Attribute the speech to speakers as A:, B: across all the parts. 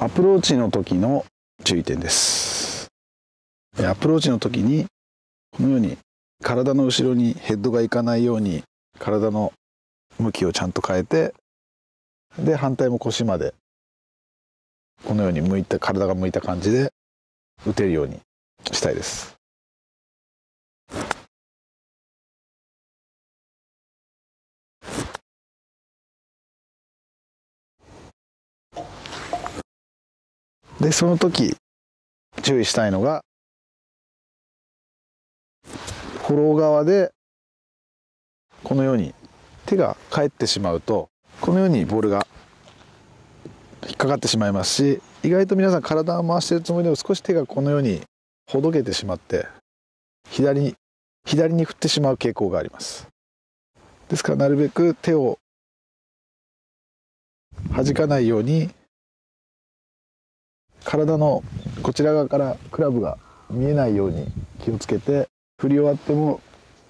A: アプローチの時の注意点です。アプローチの時にこのように体の後ろにヘッドがいかないように体の向きをちゃんと変えてで反対も腰までこのように向いた体が向いた感じで打てるようにしたいです。でその時注意したいのがフォロー側でこのように手が返ってしまうとこのようにボールが引っかかってしまいますし意外と皆さん体を回しているつもりでも少し手がこのようにほどけてしまって左に左に振ってしまう傾向があります。ですからなるべく手を弾かないように体のこちら側からクラブが見えないように気をつけて振り終わっても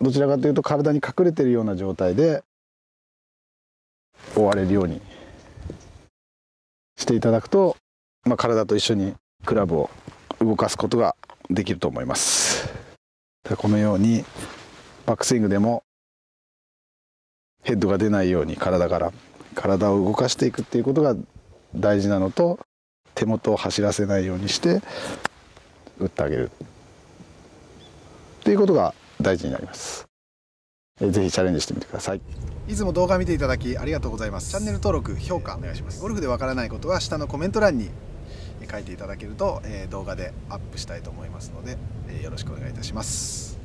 A: どちらかというと体に隠れているような状態で終われるようにしていただくと、まあ、体と一緒にクラブを動かすことができると思います。このようにバックスイングでもヘッドが出ないように体から体を動かしていくっていうことが大事なのと手元を走らせないようにして打ってあげるっていうことが大事になります。ぜひチャレンジしてみてください。
B: いつも動画見ていただきありがとうございます。チャンネル登録評価お願いします。ゴルフでわからないことは下のコメント欄に書いていただけると、え動画でアップしたいと思いますので、えよろしくお願いいたします。